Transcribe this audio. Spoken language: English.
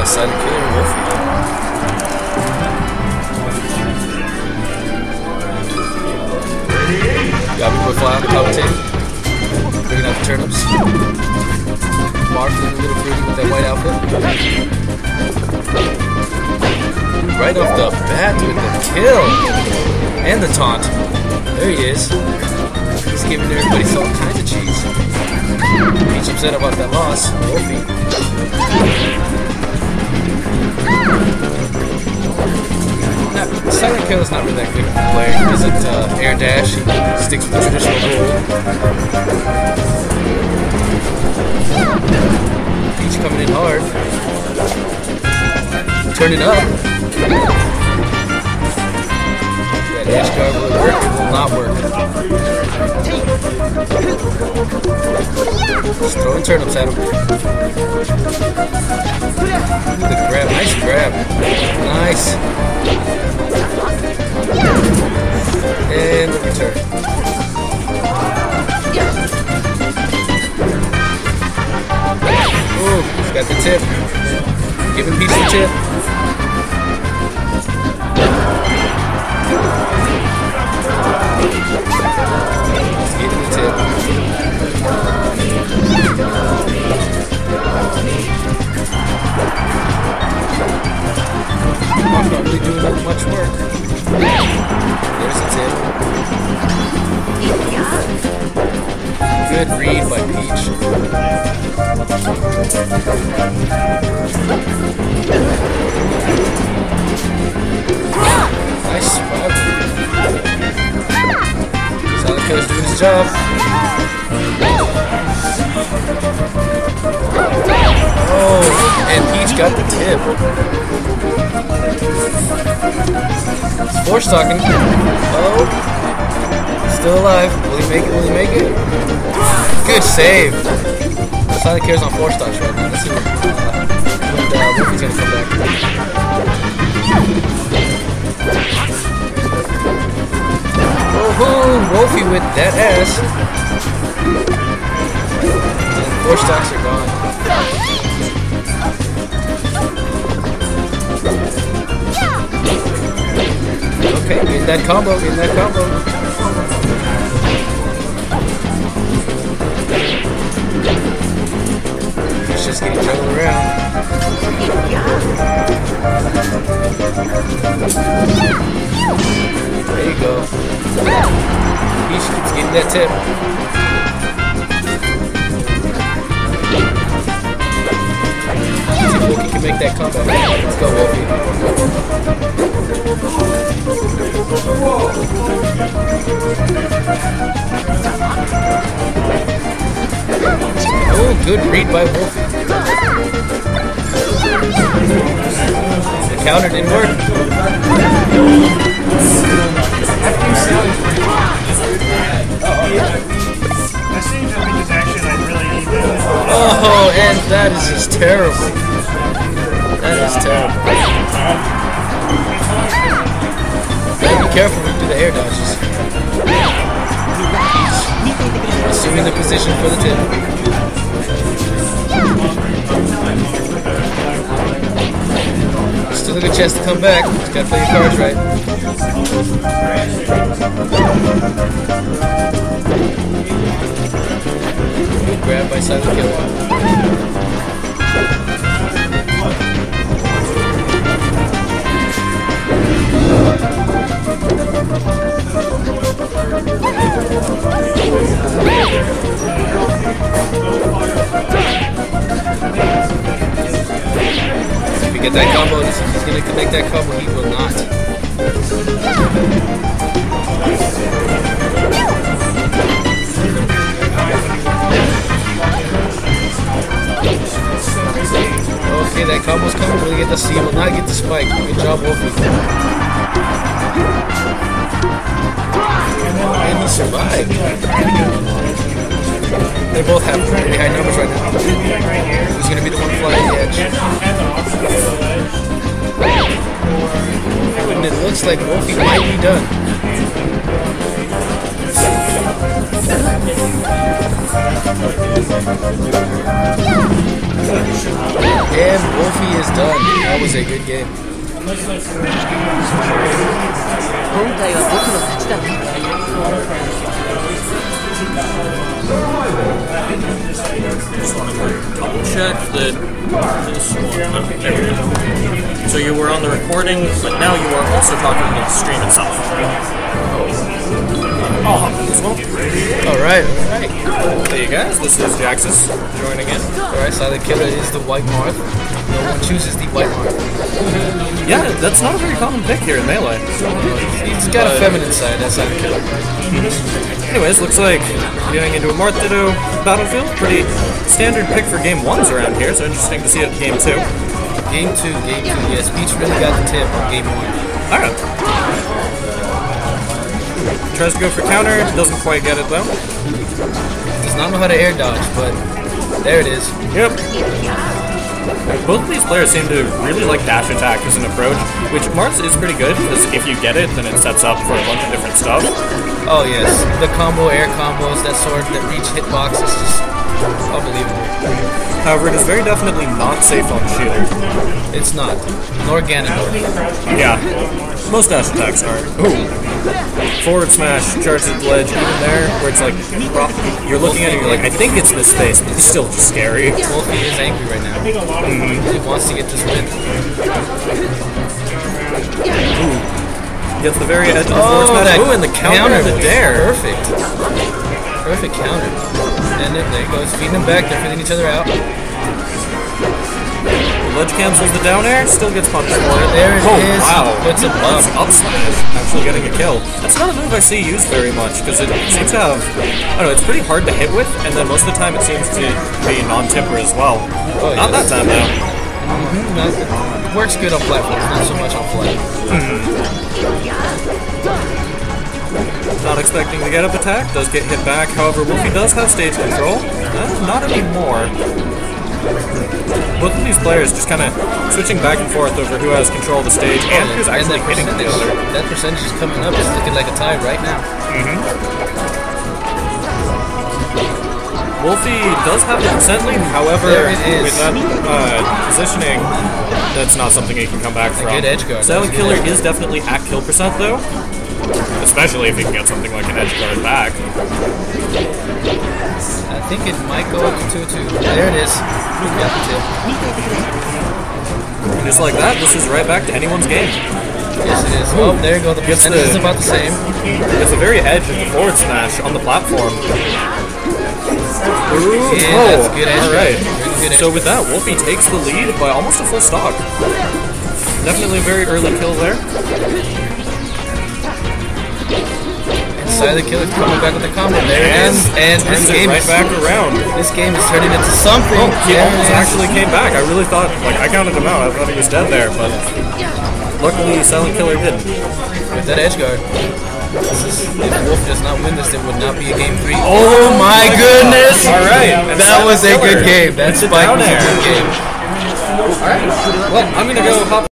that silent killer Wolfie. Got me fly on the commentating. Bringing out the turnips. Marth looking a little fruity with that white outfit. Right off the bat with the kill. And the taunt. There he is. He's giving everybody all kinds of cheese. Peach upset about that loss. Wolfie. Not, Silent Kill is not really that good of a player. He doesn't uh, air dash. He sticks with the traditional rule. Peach coming in hard. Turning up. That dash guard will work? It will not work. Just throwing turnips at him. The grab, nice grab. Nice. Good read by Peach. Nice survival. Silent Killer's doing his job. Oh, and Peach got the tip. Force talking. Oh, still alive. Will he make it? Will he make it? Good save. Silent Killer's on four stocks right now. Let's see uh, when uh, Wolfie's gonna come back. Oh, Wolfie with that ass. And four stocks are gone. Okay, getting that combo, getting that combo. There you go. Peach keeps getting that tip. See Wolfie can make that comeback. Let's go, Wolfie. Oh, good read by Wolfie. Counter didn't work. Oh, and that is just terrible. That is terrible. Gotta be careful when you do the air dodges. Assuming the position for the tip. Still a good chance to come back. Just gotta play your cards right. Grab by Silent Killer. That combo, he's he's gonna connect that combo. He will not. Okay, that combo's coming. Will he get the C? Will not get the spike. Good job, Wolfie. And he survived. They both have pretty high numbers right now. Who's gonna be the one flying the edge? And it looks like Wolfie might be done. And Wolfie is done. That was a good game. Check that this one. there we go. So you were on the recording, but now you are also talking about the stream itself. Alright, alright. Hey guys, this is Jaxas joining in. Alright, Silent Killer is the White Marth. No one chooses the White Marth. Yeah, that's not a very common pick here in Melee. He's got a feminine side, that's Silent Killer. Anyways, looks like we're getting into a Marthido battlefield. Pretty standard pick for game ones around here, so interesting to see it in game two. Game 2, Game 2, yes. Peach really got the tip on Game 1. Alright. Tries to go for counter, doesn't quite get it though. Does not know how to air dodge, but there it is. Yep. Both of these players seem to really like dash attack as an approach, which Marth's is pretty good, because if you get it, then it sets up for a bunch of different stuff. Oh yes, the combo, air combos, that sort that reach hitbox is just unbelievable. However, it is very definitely not safe on shield. It's not. Nor Ganondorf. Yeah, most dash attacks are. Ooh. Forward smash, charge at the ledge, even there, where it's like, you're looking at it, you're like, I think it's this face, but it's still just scary. Wolfie is angry right now. He wants to get this win. Gets the very edge of Oh, that Ooh, and the counter, the dare. Perfect. Perfect counter. And then there he goes, feeding them back, they're feeding each other out. The ledge cancels the down air, still gets punished for it. There it oh, is. wow. Puts it up. Up smash, actually getting a kill. That's not a move I see used very much, because it seems to have, I don't know, it's pretty hard to hit with, and then most of the time it seems to be non-tipper as well. Oh, Not that time though. Not- it works good on platforms, not so much on flat. Not expecting the get up attack, does get hit back. However, Wolfie does have stage control. Uh, not anymore. Both of these players just kind of switching back and forth over who has control of the stage and who's And actually that hitting the other. that percentage is coming up. It's looking like a tie right now. Wolfie does have the percent lead, however, There it is. with that uh, positioning, that's not something he can come back from. good edge guard. Silent a Killer edge is definitely at kill percent though, especially if he can get something like an edge guard back. I think it might go up to 2-2. There it is. Got the tip. And just like that, this is right back to anyone's game. Yes, it is. Oh, there you go. The Gets percentage the- is about the same. It's a very edge of the forward smash on the platform. Ooh, Yeah, oh, that's good edge all right. good edge So with that, Wolfie takes the lead by almost a full stock. Definitely a very early kill there. Silent Killer's coming back with the combo. There it And, is. And this game right is back around. This game is turning into something. Oh, he it almost actually came back. I really thought, like, I counted him out. I thought he was dead there, but luckily Silent Killer didn't. with that edge guard. Is, if Wolf does not win this, it would not be a game three. Oh, oh my goodness! All right, That was a good game. That spike was a good game. Well, I'm gonna go hop